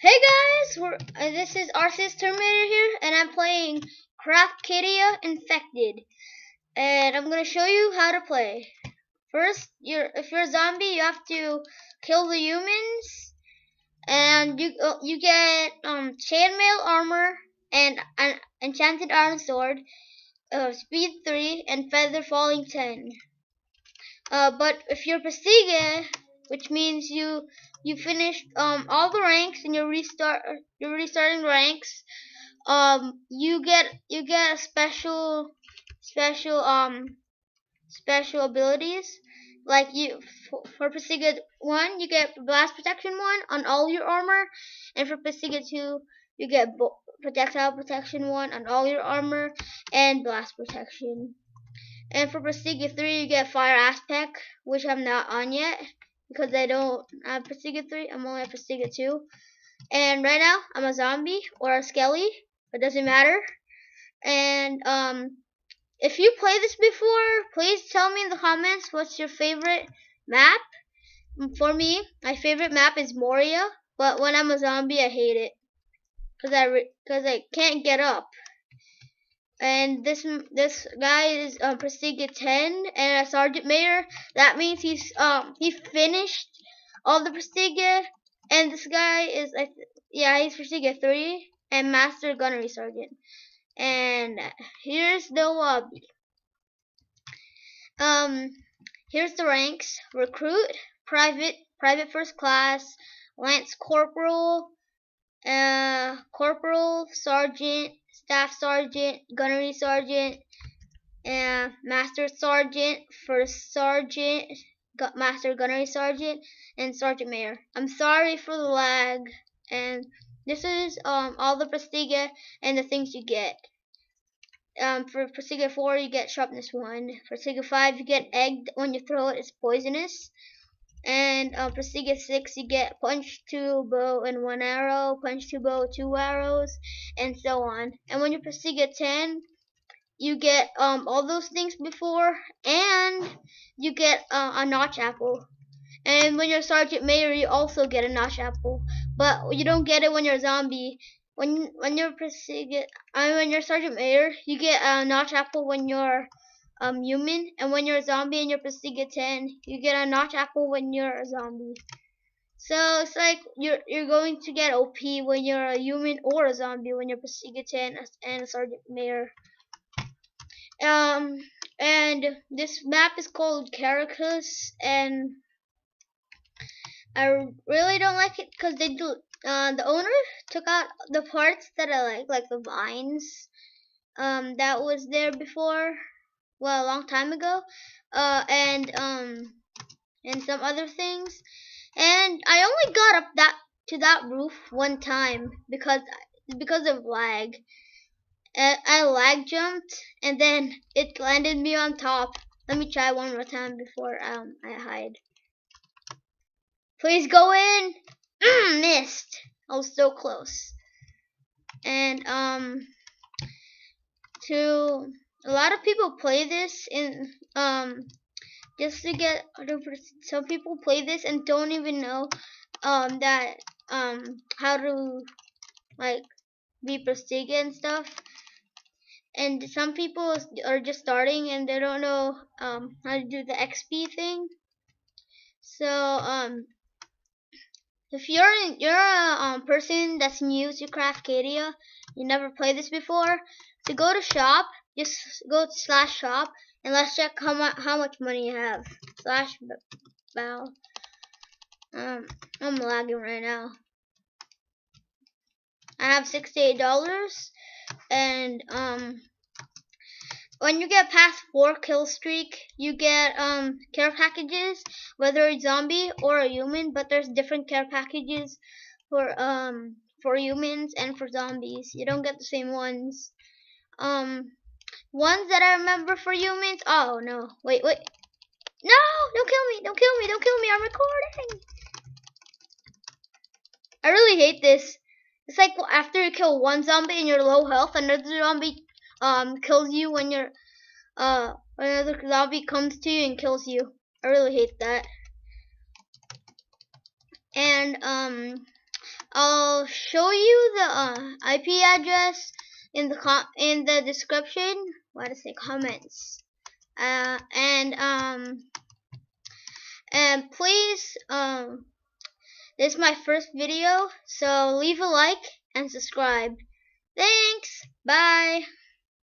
Hey guys, we're, uh, this is Arceus Terminator here, and I'm playing Craftcadia Infected. And I'm gonna show you how to play. First, you're if you're a zombie, you have to kill the humans, and you uh, you get um chainmail armor and an enchanted iron sword, uh, speed three, and feather falling ten. Uh, but if you're Pasiga, which means you you finished um all the ranks and you're restart you're restarting ranks. Um you get you get a special special um special abilities. Like you for, Pasiga 1 you get blast protection 1 on all your armor and for Pasiga 2 you get projectile protection 1 on all your armor and blast protection. And for Pasiga 3 you get fire aspect which I'm not on yet because I don't have Pasiga 3. I'm only at Pasiga 2. And right now, I'm a zombie or a skelly. It doesn't matter. And um, if you play this before, please tell me in the comments what's your favorite map. For me, my favorite map is Moria. But when I'm a zombie, I hate it. Because I, cause I can't get up and this this guy is um, Prestigia 10 and a Sergeant Major. That means he's um he finished all the prestige and this guy is like yeah he's Prestigia 3 and Master Gunnery Sergeant. And here's the lobby. Um, here's the ranks: recruit, private, private first class, lance corporal, uh, corporal, sergeant, staff sergeant, gunnery sergeant, and master sergeant, first sergeant, master gunnery sergeant, and sergeant major. I'm sorry for the lag, and this is um all the Prestigia and the things you get. Um, for Prestigia 4, you get sharpness 1. For Prestigia 5, you get Egg. when you throw it, it's poisonous. And uh, for Siga 6, you get punch 2 bow and 1 arrow, punch 2 bow, 2 arrows, and so on. And when you press Siga 10, you get um, all those things before, and you get uh, a notch apple. And when you're Sergeant Major, you also get a notch apple, but you don't get it when you're a zombie. When when you're Presiga, I mean, when you're Sergeant Major, you get a notch apple when you're um, human, and when you're a zombie and you're Prestiga 10, you get a notch apple when you're a zombie. So it's like you're you're going to get OP when you're a human or a zombie when you're Prestiga 10 and a Sergeant mayor. Um, and this map is called Caracas, and I really don't like it because they do. Uh, the owner took out the parts that I like, like the vines, um, that was there before well a long time ago uh, and um and some other things. And I only got up that to that roof one time because because of lag. I lag jumped and then it landed me on top. Let me try one more time before um I hide. Please go in. Mm, missed. I was so close. And um to a lot of people play this in um just to get some people play this and don't even know um that um how to like be prestige and stuff. And some people are just starting and they don't know um how to do the XP thing. So um if you're you're a um, person that's new to Craftcadia, you never played this before, to go to shop just go to slash shop and let's check how much how much money you have. Slash bow. Um, I'm lagging right now. I have sixty-eight dollars, and um, when you get past four kill streak, you get um care packages, whether it's zombie or a human. But there's different care packages for um for humans and for zombies. You don't get the same ones. Um, Ones that I remember for humans. Oh no. Wait, wait. No! Don't kill me! Don't kill me! Don't kill me! I'm recording! I really hate this. It's like after you kill one zombie and you're low health, another zombie um kills you when you're uh another zombie comes to you and kills you. I really hate that. And um I'll show you the uh, IP address in the com in the description. Why to say comments? Uh, and um, and please um, this is my first video, so leave a like and subscribe. Thanks. Bye.